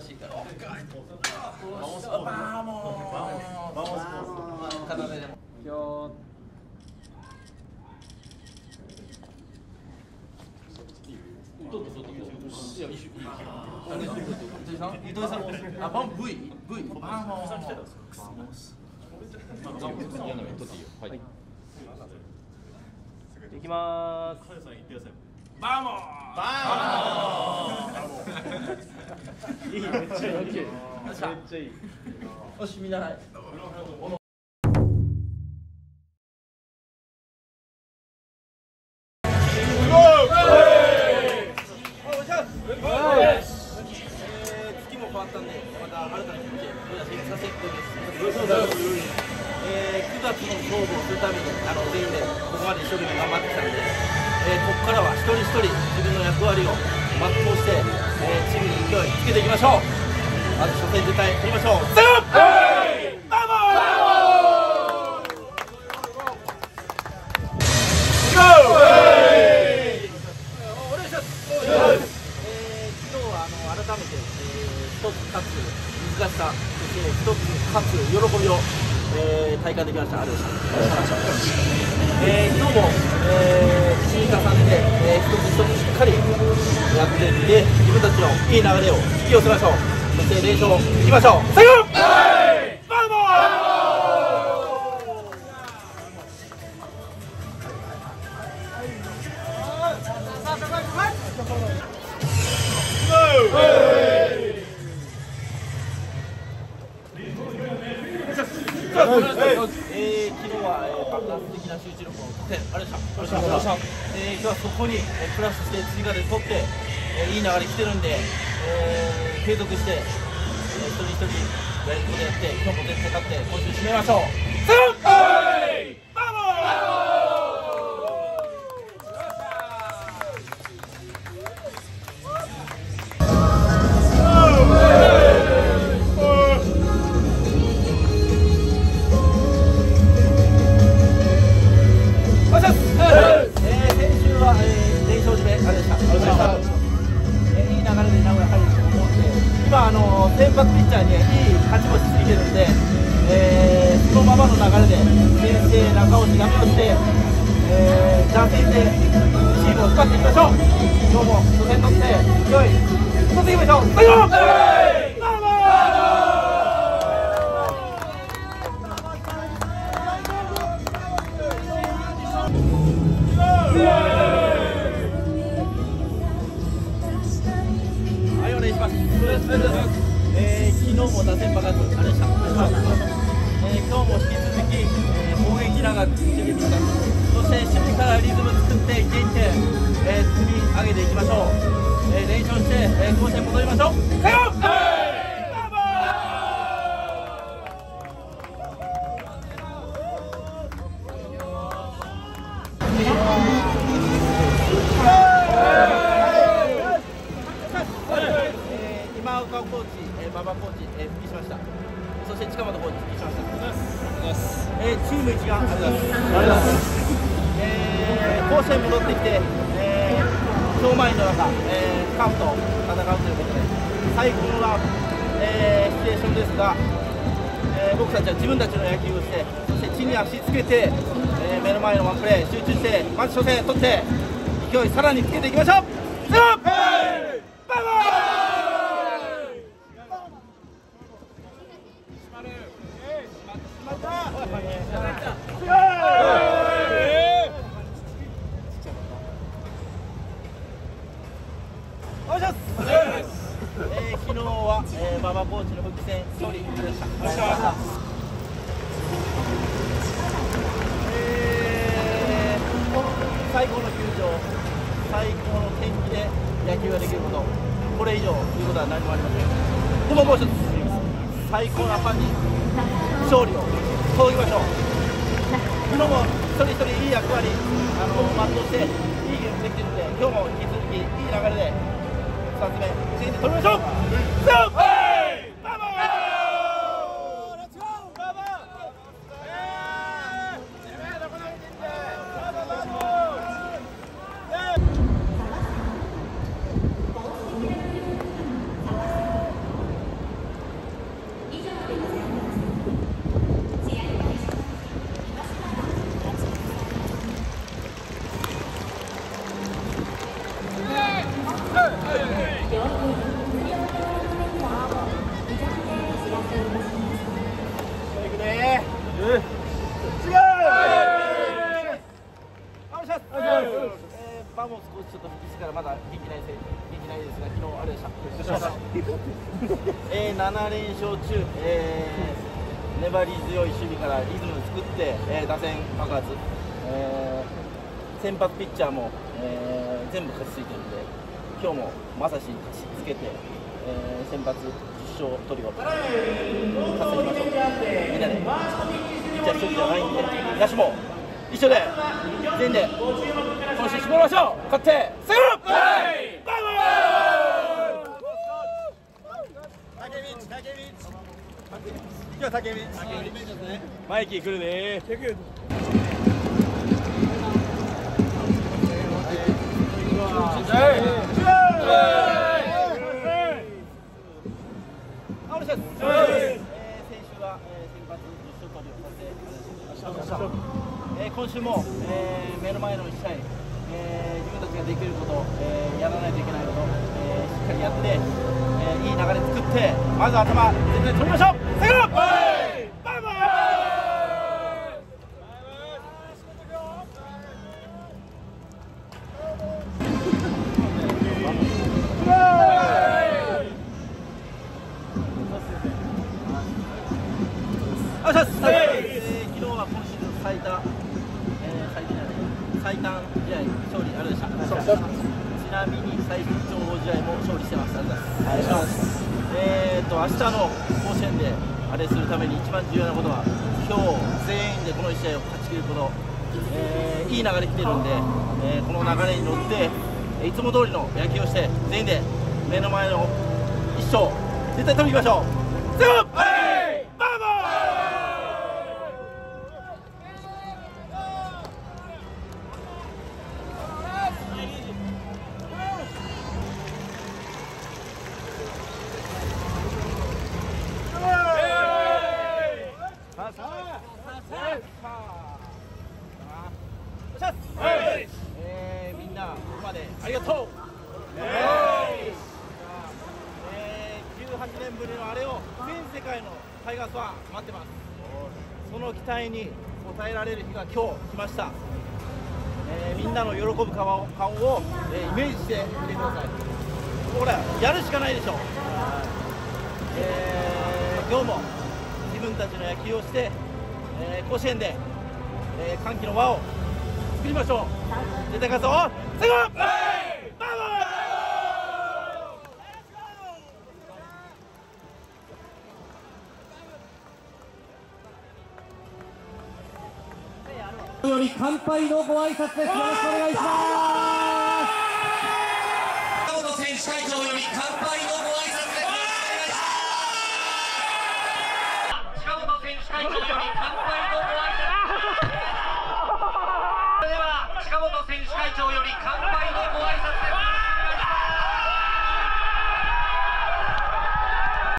しいから。片手でも。今日取った取っバンモスまあバンブイやっよ。っ。バーモー。たんで、また新たな気持ちで、皆さんさせてです。えー、9月の勝負をするために、あの全員でここまで一生懸命頑張ってきたので、えー、ここからは一人一人自分の役割を全うして、えー、チームに勢いつけていきましょう。まず初戦絶対取りましょう。えー、体感できました。ありがとうございました。えー、昨日も、えー、積み重ねて、えー、一つ一つしっかりやっていって、自分たちのいい流れを引き寄せましょう。そして連勝いきましょう。最後バーモえー、発的な集中力を得てありがとうございました。えー、今日はそこに、えー、プラスして追加で取って、えー、いい流れ来てるんで、えー、継続して、えー、一人一人やりことやって、今日も絶対勝って、今週締めましょう。あの先発ピッチャーにいい勝ち星ついてるんで、えー、そのままの流れで、先制、中押し、やめをして、えー、打線でチームを使っていきましょう。今日も初戦取って、勢い、取っていきましょう。最後そして守備からリズム作って一点一点、えー、積み上げていきましょう。えー、連勝して、えー、甲子園戻りましょう。さよう今岡コーチ、えー、馬場コーチ、えー、復帰しました。そして近本コーチ復帰しました。えー、チーム一丸ありがとうございます。ありがとうございます。えー、甲子園戻ってきて、えー、超満員の中、えー、カープと戦うということで、最高な、えー、シチュエーションですが、えー、僕たちは自分たちの野球をして、そして地に足つけて、えー、目の前のワンプレー集中して、まず初戦取って、勢いさらにつけていきましょう。せーのバイバイお願いしますえー昨日は、えー、馬場コーチの復帰戦勝利でした。ありがとうございました。えー最高の球場、最高の天気で野球ができること、これ以上言うことは何もありません。でももう一つ、最高なファンに勝利を届けましょう。昨日も一人一人いい役割、あの全うして、いいゲームできてるんで、今日も引き続きいい流れで、2つ目、次に取りましょう。さちょっと復帰してからまだ元気ないです元気ないですが昨日あれでした。えー、7連勝中、えー、粘り強い守備からリズム作って、えー、打線爆発、えー、先発ピッチャーも、えー、全部勝ちついてるんで今日もまさし勝ちつけて、えー、先発10勝取りを稼ぎましょう。みんなで。ピッチャー一人じゃないんで野手も一緒で全員で今週絞りましょう。勝ってセグルバイ今日竹道マイキー来るね。え流れ作ってまず頭全然取りましょう。セグロバイバイ。バイ最多、えー、最多最短試合勝利あるでしたちなみに最長試合も勝利してます。ありがとうござい。ますえーと明日の甲子園であれするために一番重要なことは今日全員でこの1試合を勝ち切ること、えー、いい流れ来てるんで、えー、この流れに乗っていつも通りの野球をして全員で目の前の一勝絶対取りに行きましょうせーえー、みんなここまでありがとう、えー、18年ぶりのあれを全世界のタイガースは待ってます。その期待に応えられる日が今日来ました、えー、みんなの喜ぶ顔顔を、えー、イメージしてみてくださいこれやるしかないでしょ。う、えー、今日も自分たちの野球をして、え、甲子園で、え、歓喜の輪を作りましょう絶対勝つぞ最後より乾杯のご挨拶です。よろしくお願いします。近本選手会長より乾杯